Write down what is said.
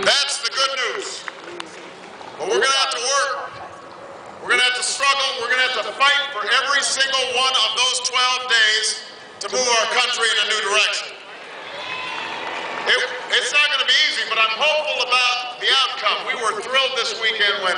That's the good news. But we're going to have to work. We're going to have to struggle. We're going to have to fight for every single one of those 12 days to move our country in a new direction. It, it's not going to be easy, but I'm hopeful about the outcome. We were thrilled this weekend when